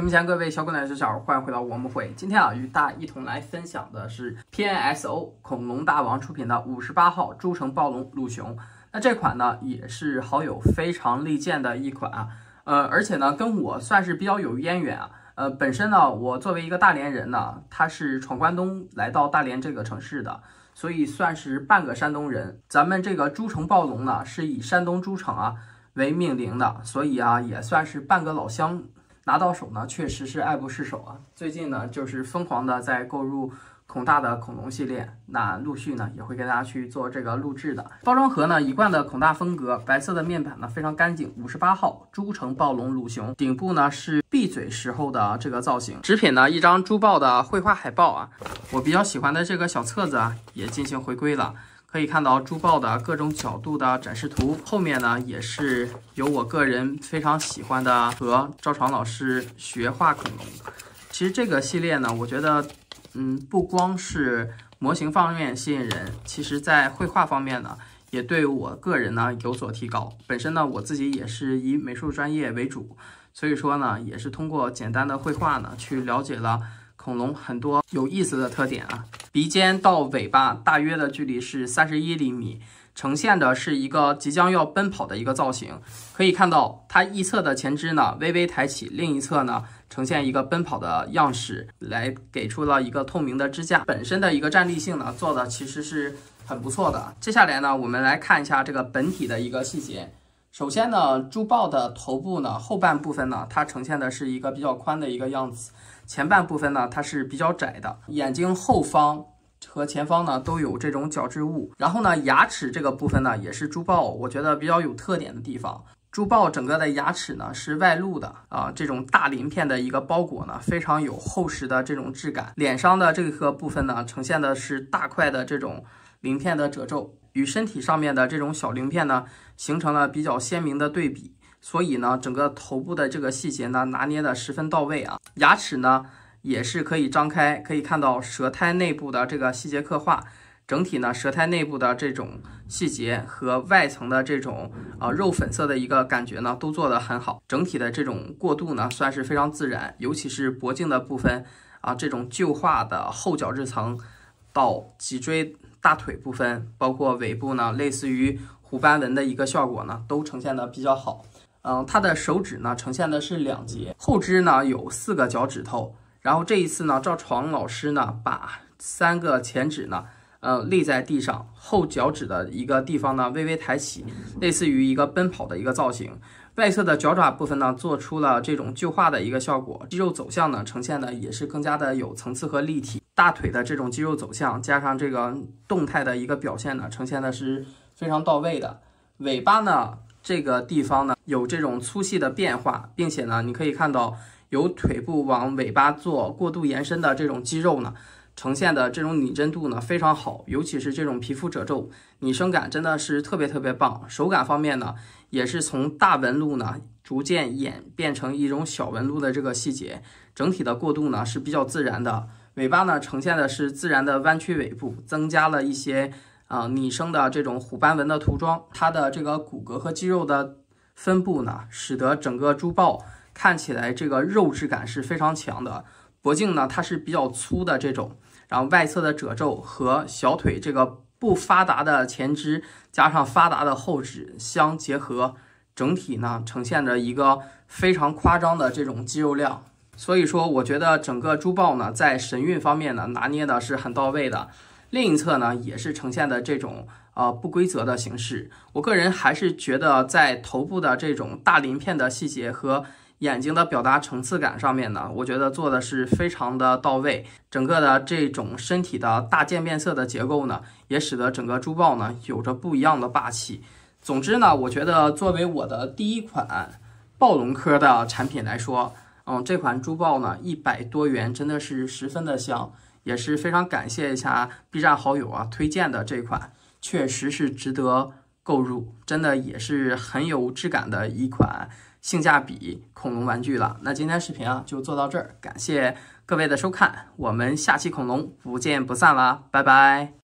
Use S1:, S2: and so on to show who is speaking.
S1: 屏幕前各位小狗、小小欢迎回到我们会。今天啊，与大一同来分享的是 PNSO 恐龙大王出品的五十八号诸城暴龙陆熊。那这款呢，也是好友非常力荐的一款啊。呃，而且呢，跟我算是比较有渊源啊。呃，本身呢，我作为一个大连人呢，他是闯关东来到大连这个城市的。所以算是半个山东人。咱们这个诸城暴龙呢，是以山东诸城啊为命名的，所以啊也算是半个老乡。拿到手呢，确实是爱不释手啊。最近呢，就是疯狂的在购入。孔大的恐龙系列，那陆续呢也会给大家去做这个录制的。包装盒呢一贯的孔大风格，白色的面板呢非常干净。五十八号诸城暴龙鲁熊，顶部呢是闭嘴时候的这个造型。纸品呢一张朱豹的绘画海报啊，我比较喜欢的这个小册子啊也进行回归了。可以看到朱豹的各种角度的展示图，后面呢也是有我个人非常喜欢的和赵闯老师学画恐龙。其实这个系列呢，我觉得。嗯，不光是模型方面吸引人，其实在绘画方面呢，也对我个人呢有所提高。本身呢，我自己也是以美术专业为主，所以说呢，也是通过简单的绘画呢，去了解了恐龙很多有意思的特点啊。鼻尖到尾巴大约的距离是三十一厘米。呈现的是一个即将要奔跑的一个造型，可以看到它一侧的前肢呢微微抬起，另一侧呢呈现一个奔跑的样式，来给出了一个透明的支架。本身的一个站立性呢做的其实是很不错的。接下来呢，我们来看一下这个本体的一个细节。首先呢，猪豹的头部呢后半部分呢，它呈现的是一个比较宽的一个样子，前半部分呢它是比较窄的，眼睛后方。和前方呢都有这种角质物，然后呢牙齿这个部分呢也是猪豹，我觉得比较有特点的地方。猪豹整个的牙齿呢是外露的啊，这种大鳞片的一个包裹呢非常有厚实的这种质感。脸上的这个部分呢呈现的是大块的这种鳞片的褶皱，与身体上面的这种小鳞片呢形成了比较鲜明的对比，所以呢整个头部的这个细节呢拿捏的十分到位啊。牙齿呢。也是可以张开，可以看到舌苔内部的这个细节刻画。整体呢，舌苔内部的这种细节和外层的这种啊肉粉色的一个感觉呢，都做得很好。整体的这种过渡呢，算是非常自然。尤其是脖颈的部分啊，这种旧化的后角质层到脊椎、大腿部分，包括尾部呢，类似于虎斑纹的一个效果呢，都呈现的比较好。嗯，它的手指呢，呈现的是两节，后肢呢有四个脚趾头。然后这一次呢，赵闯老师呢，把三个前指呢，呃，立在地上，后脚趾的一个地方呢，微微抬起，类似于一个奔跑的一个造型。外侧的脚爪部分呢，做出了这种旧化的一个效果。肌肉走向呢，呈现的也是更加的有层次和立体。大腿的这种肌肉走向，加上这个动态的一个表现呢，呈现的是非常到位的。尾巴呢，这个地方呢，有这种粗细的变化，并且呢，你可以看到。由腿部往尾巴做过度延伸的这种肌肉呢，呈现的这种拟真度呢非常好，尤其是这种皮肤褶皱，拟生感真的是特别特别棒。手感方面呢，也是从大纹路呢逐渐演变成一种小纹路的这个细节，整体的过渡呢是比较自然的。尾巴呢呈现的是自然的弯曲尾部，增加了一些啊拟生的这种虎斑纹的涂装。它的这个骨骼和肌肉的分布呢，使得整个猪豹。看起来这个肉质感是非常强的，脖颈呢它是比较粗的这种，然后外侧的褶皱和小腿这个不发达的前肢加上发达的后肢相结合，整体呢呈现着一个非常夸张的这种肌肉量。所以说，我觉得整个猪豹呢在神韵方面呢拿捏的是很到位的。另一侧呢也是呈现的这种呃不规则的形式。我个人还是觉得在头部的这种大鳞片的细节和眼睛的表达层次感上面呢，我觉得做的是非常的到位。整个的这种身体的大渐变色的结构呢，也使得整个珠豹呢有着不一样的霸气。总之呢，我觉得作为我的第一款暴龙科的产品来说，嗯，这款珠豹呢一百多元真的是十分的香，也是非常感谢一下 B 站好友啊推荐的这款，确实是值得购入，真的也是很有质感的一款。性价比恐龙玩具了，那今天视频啊就做到这儿，感谢各位的收看，我们下期恐龙不见不散啦，拜拜。